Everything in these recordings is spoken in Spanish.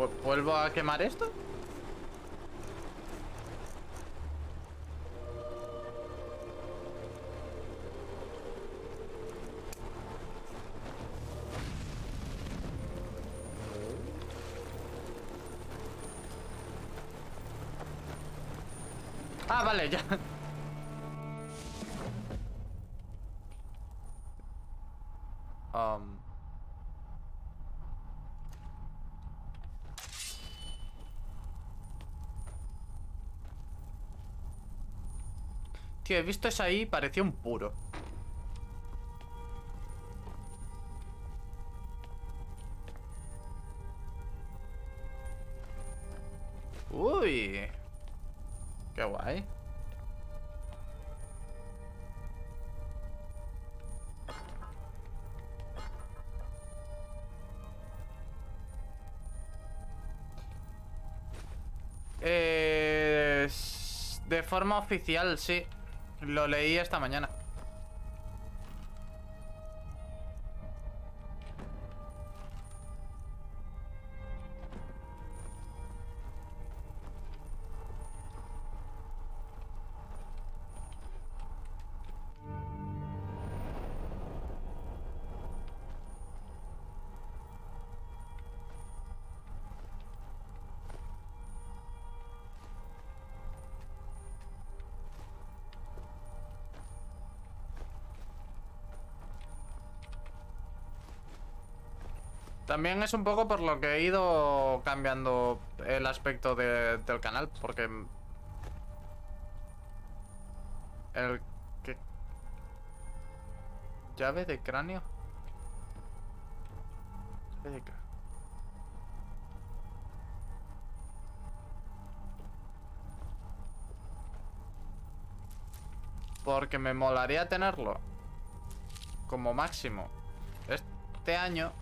Vu- ¿Vuelvo a quemar esto? Ah, vale, ya. Tío, he visto eso ahí, parecía un puro. Uy. Qué guay. Eh, de forma oficial, sí. Lo leí esta mañana. También es un poco por lo que he ido cambiando el aspecto de- del canal, porque... El que... Llave de cráneo. Llave de cráneo. Porque me molaría tenerlo como máximo este año.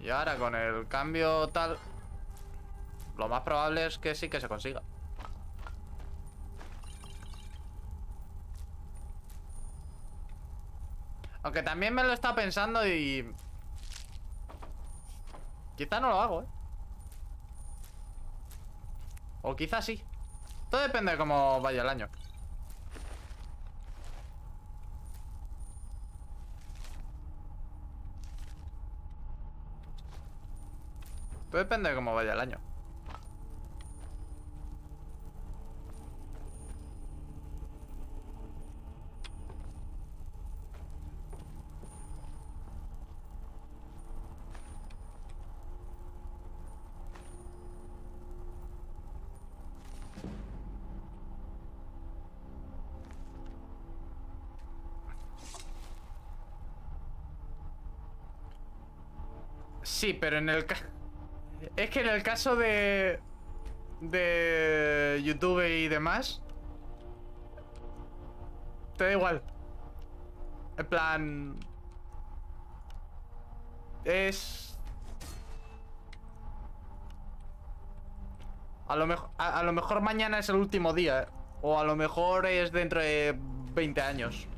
Y ahora con el cambio tal, lo más probable es que sí que se consiga. Aunque también me lo está pensando y... Quizá no lo hago, ¿eh? O quizá sí. Todo depende de cómo vaya el año. Depende de cómo vaya el año. Sí, pero en el ca- Es que en el caso de... De YouTube y demás... Te da igual. En plan... Es... A lo, mejor, a, lo mejor mañana es el último día. ¿eh? O a lo mejor es dentro de 20 años.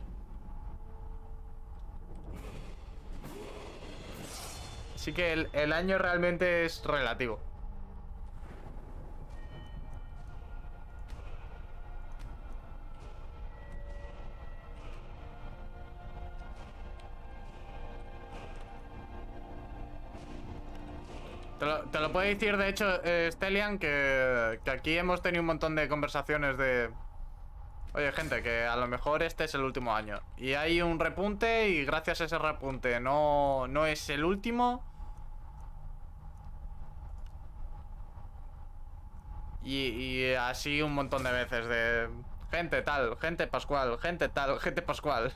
Así que el, año realmente es relativo. Te lo, te puedo decir, de hecho, eh, Stelian, que, que aquí hemos tenido un montón de conversaciones de... Oye, gente, que a lo mejor este es el último año. Y hay un repunte y gracias a ese repunte no, no es el último. Y, así un montón de veces de... Gente tal, gente pascual, gente tal, gente pascual.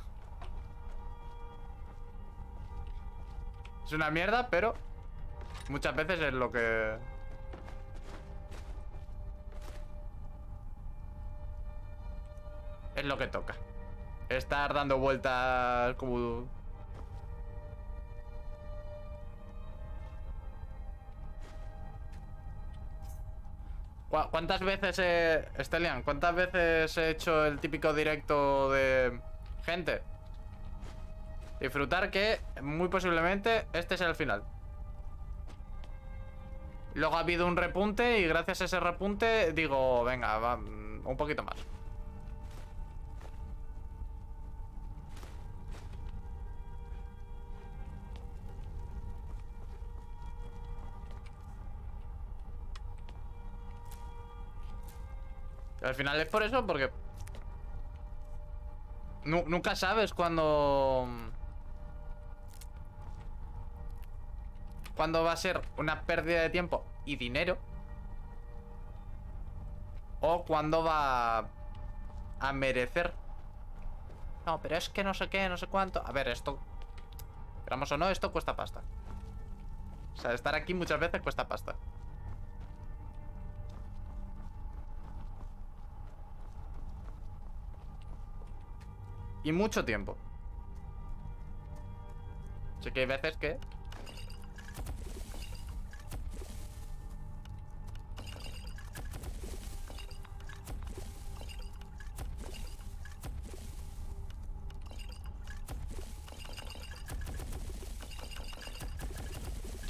Es una mierda, pero muchas veces es lo que... Es lo que toca. Estar dando vueltas como... ¿Cuántas veces he... Stelian, ¿cuántas veces he hecho el típico directo de... Gente, Disfrutar que muy posiblemente este sea el final. Luego ha habido un repunte y gracias a ese repunte digo, venga, va, un poquito más. Al final es por eso, porque... nunca sabes cuándo... Cuándo va a ser una pérdida de tiempo y dinero. O cuándo va a merecer. No, pero es que no sé qué, no sé cuánto. A ver, esto... Queramos o no, esto cuesta pasta. O sea, estar aquí muchas veces cuesta pasta. Y mucho tiempo. Así que hay veces que...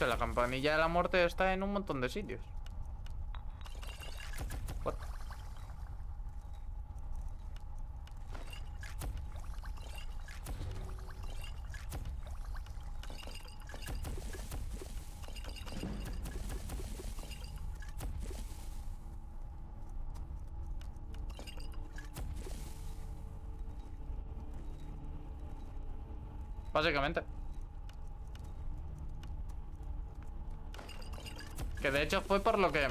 la campanilla de la muerte está en un montón de sitios. Básicamente. Que de hecho fue por lo que...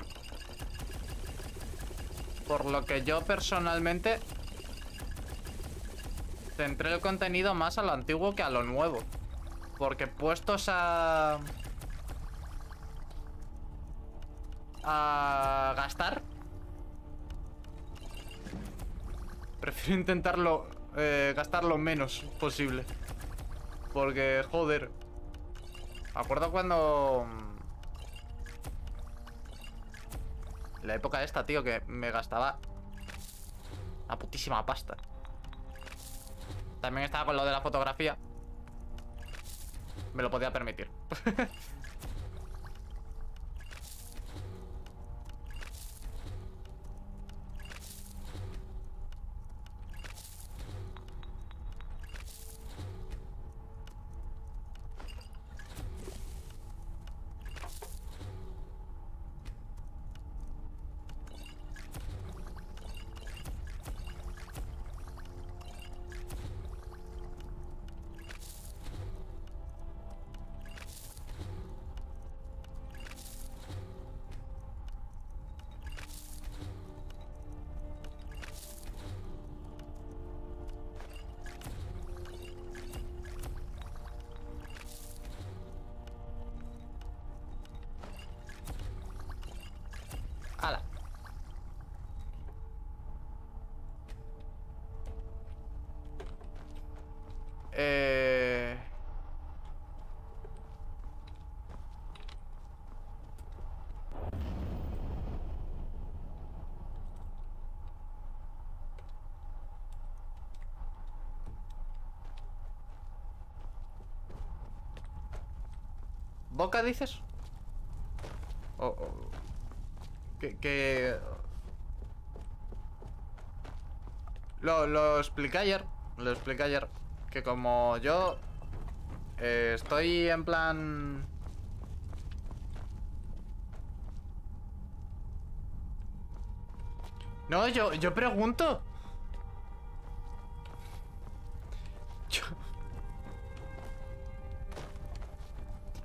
Por lo que yo personalmente... Centré el contenido más a lo antiguo que a lo nuevo. Porque puestos a... A gastar. Prefiero intentarlo... Eh, gastar lo menos posible. Porque, joder. Acuerdo cuando... La época esta, tío, que me gastaba... Una putísima pasta. También estaba con lo de la fotografía. Me lo podía permitir. ¿Boca dices? O, que, que... Lo, lo expliqué ayer. Lo expliqué ayer. Que como yo eh, estoy en plan... No, yo, yo pregunto.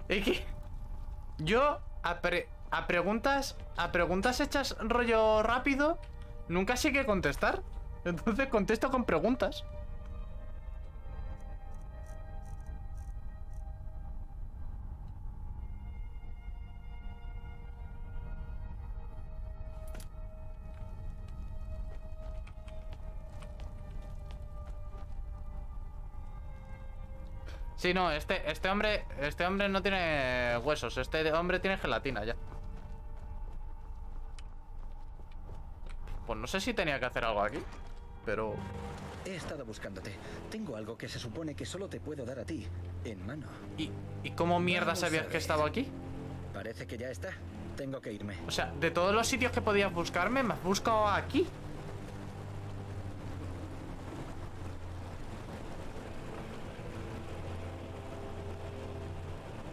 Que... Yo a, a preguntas... A preguntas hechas rollo rápido Nunca sé qué contestar. Entonces contesto con preguntas Sí, no, este, este hombre Este hombre no tiene huesos Este hombre tiene gelatina ya Pues no sé si tenía que hacer algo aquí Pero... He estado buscándote. Tengo algo que se supone que solo te puedo dar a ti, en mano. ¿Y, y cómo mierda Vamos sabías que estaba aquí? Parece que ya está. Tengo que irme. O sea, de todos los sitios que podías buscarme, me has buscado aquí.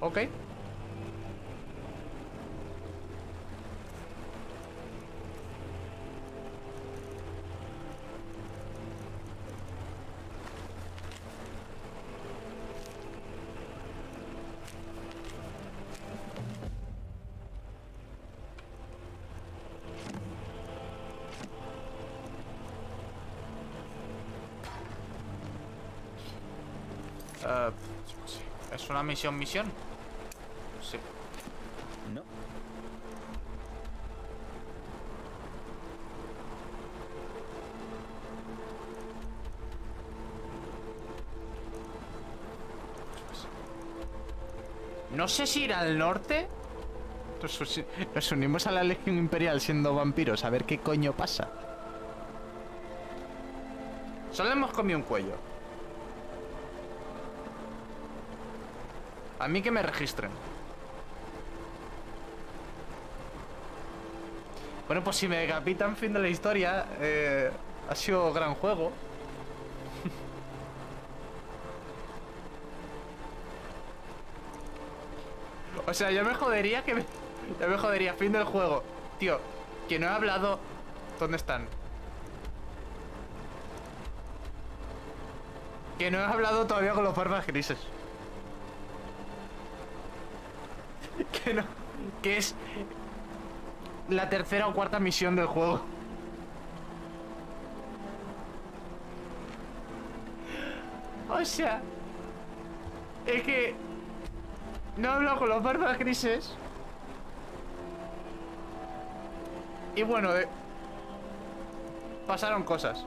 Ok. Sí. ¿Es una misión, misión? No sé si ir al norte. Nos, unimos a la Legión Imperial siendo vampiros, a ver qué coño pasa. Solo hemos comido un cuello. A mí que me registren. Bueno, pues si me decapitan, fin de la historia. eh, ha sido gran juego. O sea, yo me jodería que me... Yo me jodería, fin del juego. Tío, que no he hablado... ¿Dónde están? Que no he hablado todavía con los barbas grises. Que no... Que es... La tercera o cuarta misión del juego. O sea... Es que... No he hablado con los barbas grises. Y bueno, de... pasaron cosas.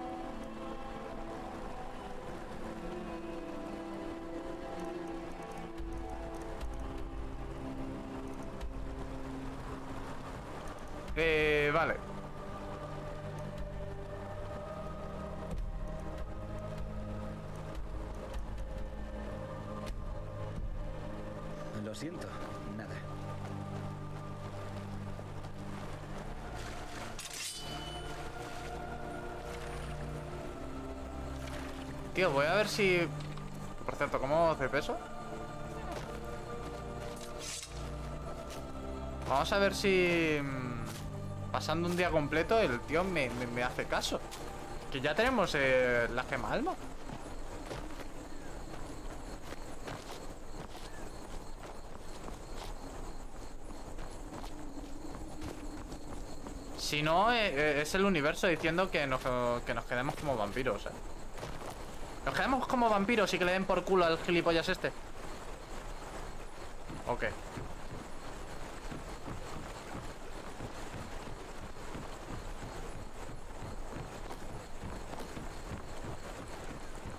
Lo siento. Nada. Tío, voy a ver si... Por cierto, ¿cómo hace peso? Vamos a ver si... mm, Pasando un día completo el tío me, hace caso. Que ya tenemos eh, la gema alma. Si no, eh, eh, es el universo diciendo que nos, que nos quedemos como vampiros, eh. Nos quedamos como vampiros y que le den por culo al gilipollas este. Ok.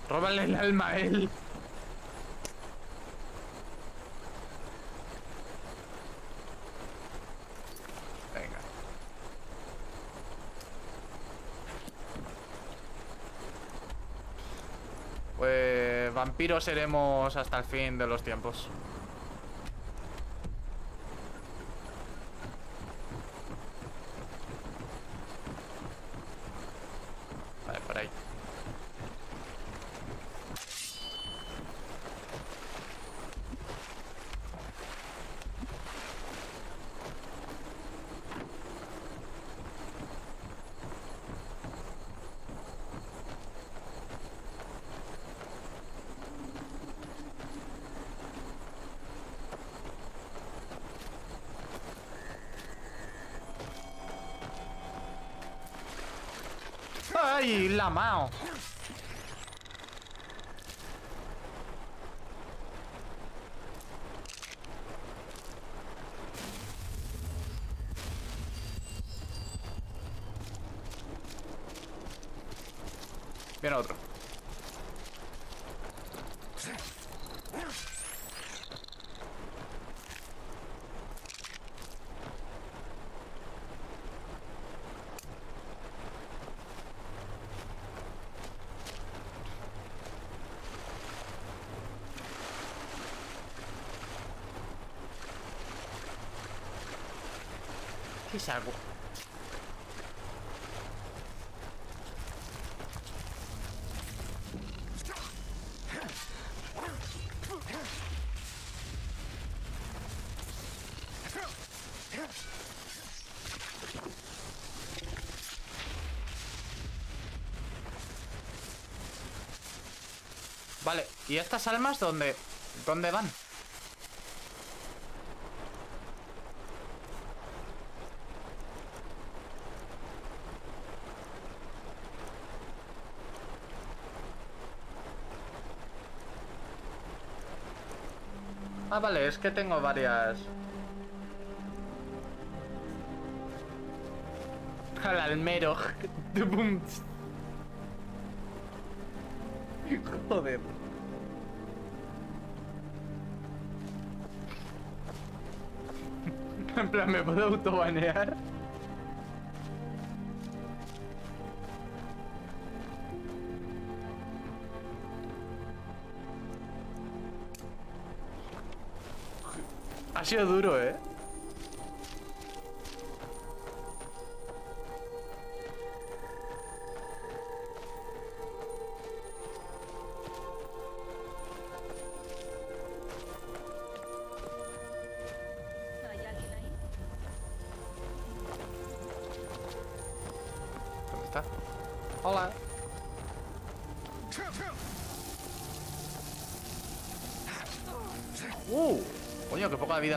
Róbale el alma a él. Venga. Pues vampiros seremos hasta el fin de los tiempos. Vale, por ahí. ¡Ay, la mao! Viene otro. ¿Qué es? Vale, ¿y estas almas dónde, dónde van? Ah, vale, es que tengo varias... Al almero. Joder. En plan, ¿me puedo autobanear? Ha sido duro, ¿eh?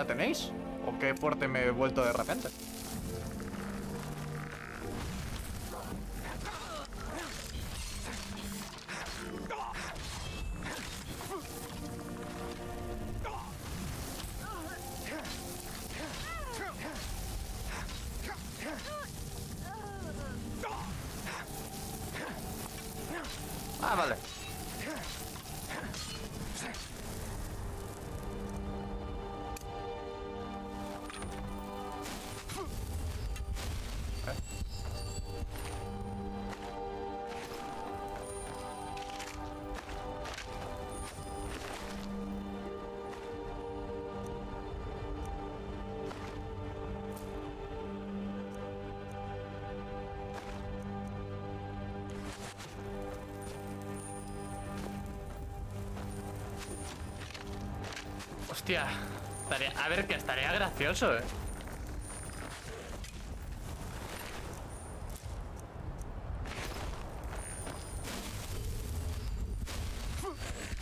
Tenéis. O qué fuerte me he vuelto de repente. Hostia. estaría- a ver, que estaría gracioso, eh.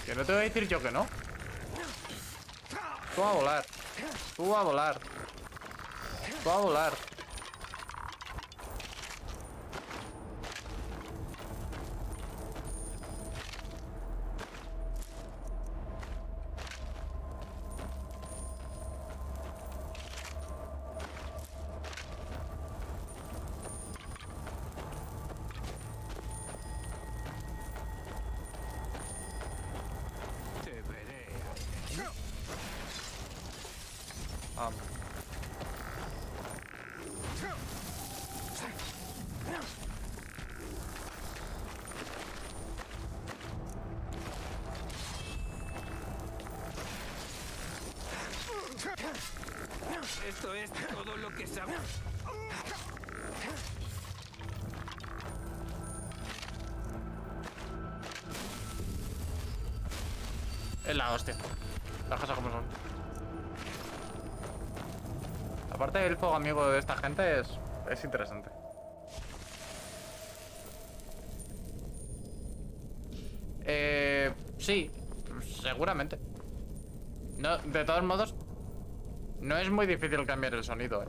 Que no te voy a decir yo que no. Tú a volar. Tú a volar. Tú a volar. Esto es todo lo que sabemos. Es la hostia. Las cosas como son. Aparte del fuego amigo de esta gente es, es interesante. Eh, sí, seguramente. No, de todos modos, no es muy difícil cambiar el sonido, ¿eh?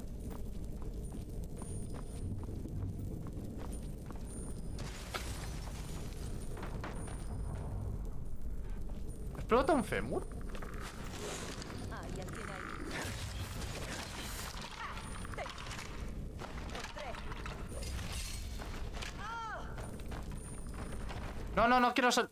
¿Explota un fémur? No, no, no quiero ser...